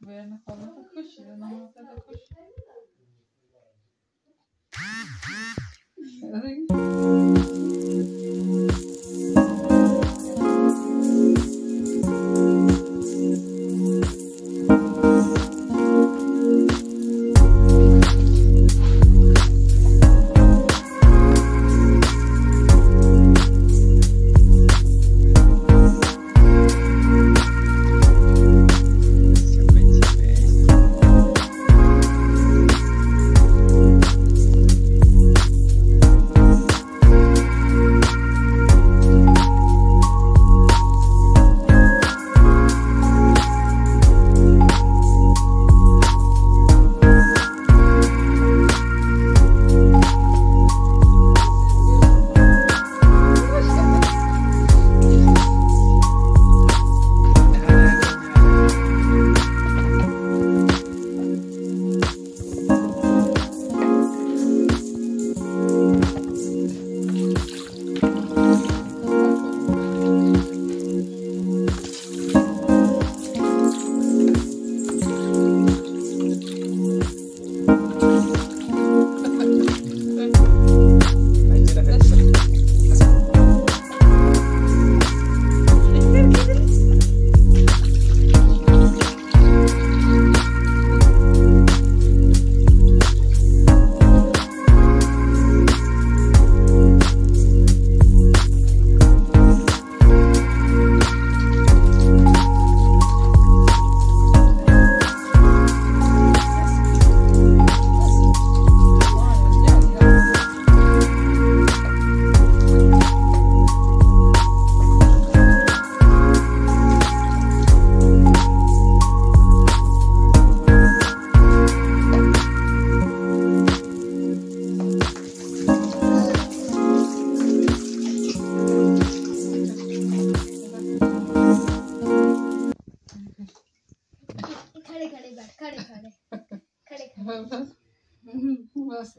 Bueno, vamos a escuchar, ¿no? खड़े खड़े खड़े बस।